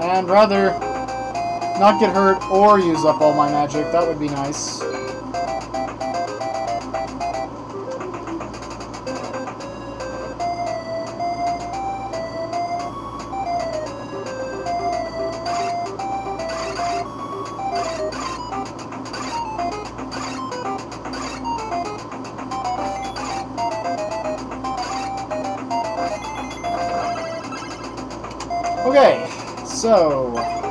And rather not get hurt or use up all my magic. That would be nice. Okay, so...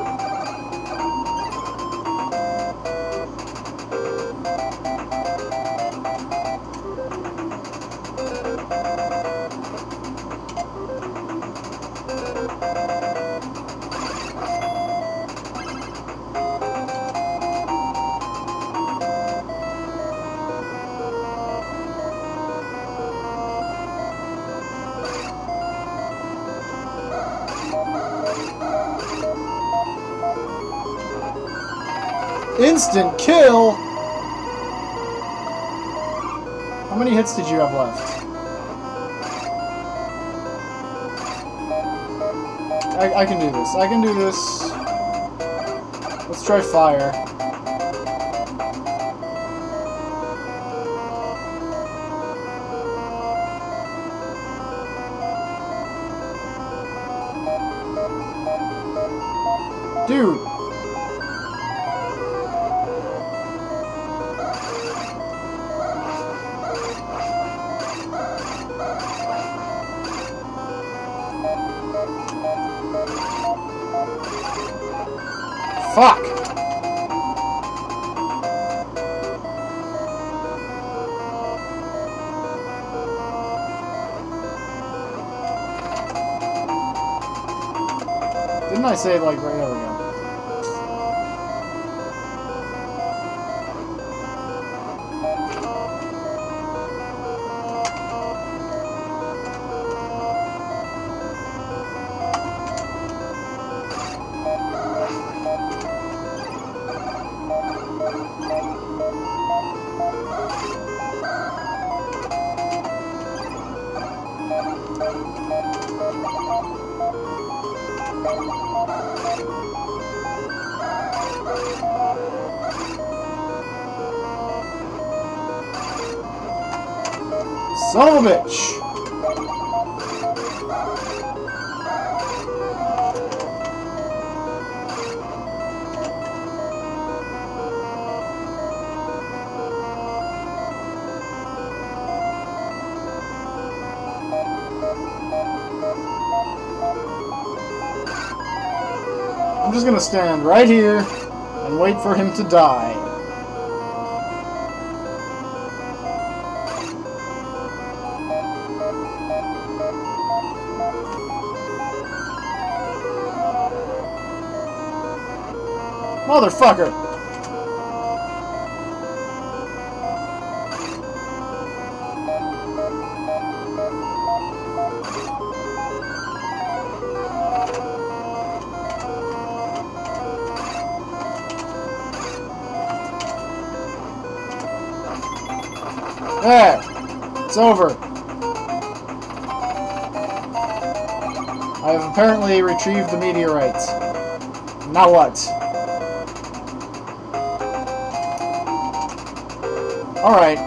Instant kill? How many hits did you have left? I, I can do this. I can do this. Let's try fire. Dude! Fuck! Didn't I say like right there we Son of a bitch! I'm just gonna stand right here and wait for him to die. Motherfucker! There! It's over. I have apparently retrieved the meteorites. Now what? Alright.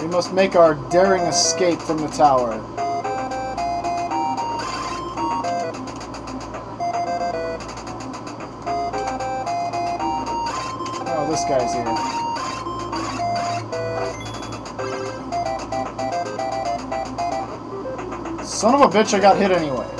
We must make our daring escape from the tower. Oh, this guy's here. Son of a bitch, I got hit anyway.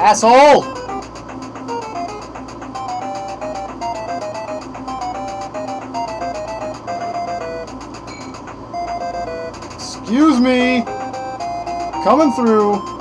Asshole! Excuse me! Coming through!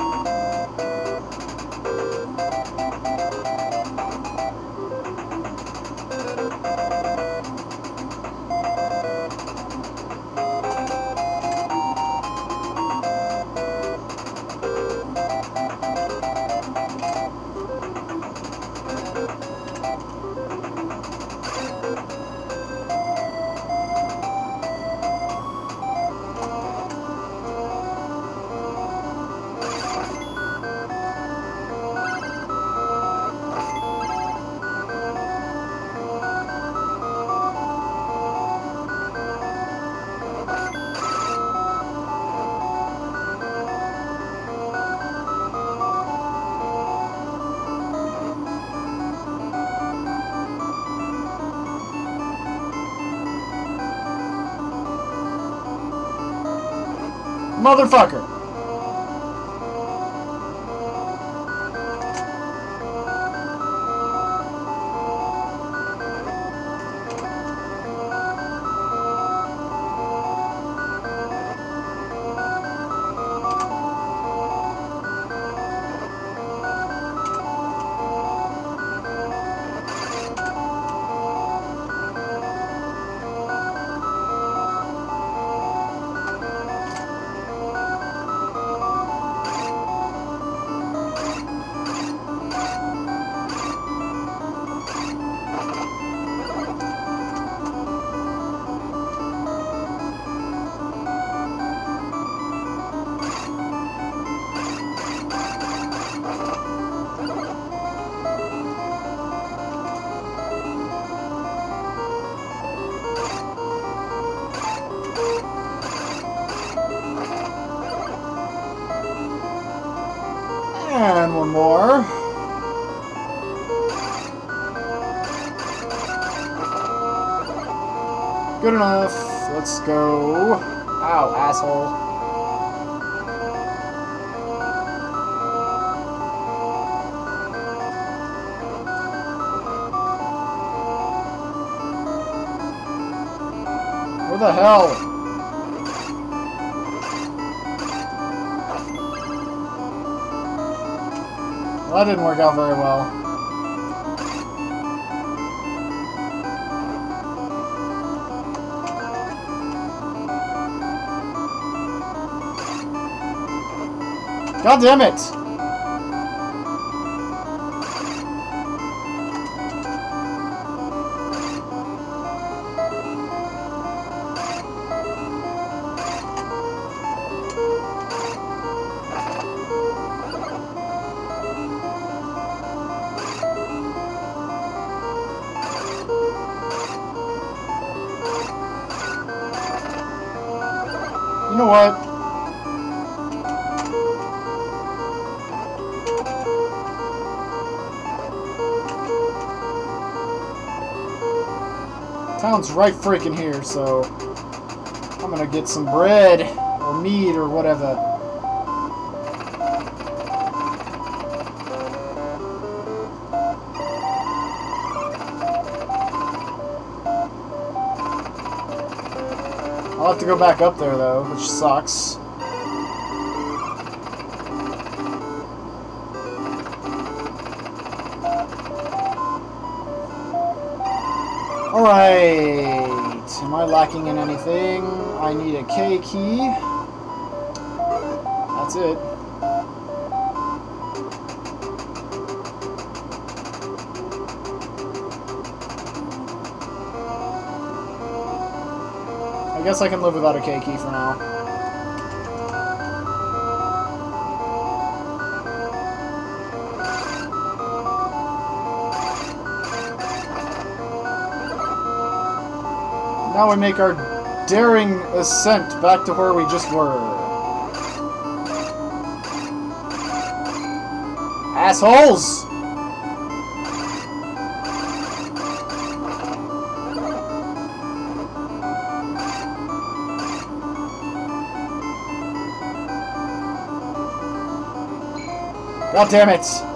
Motherfucker! And one more. Good enough. Let's go. Ow, asshole. Where the hell? That didn't work out very well. God damn it! Town's right freaking here, so I'm gonna get some bread or meat or whatever. I'll have to go back up there though, which sucks. Alright, am I lacking in anything? I need a K key. That's it. I guess I can live without a K key for now. Now we make our daring ascent back to where we just were. Assholes! God damn it!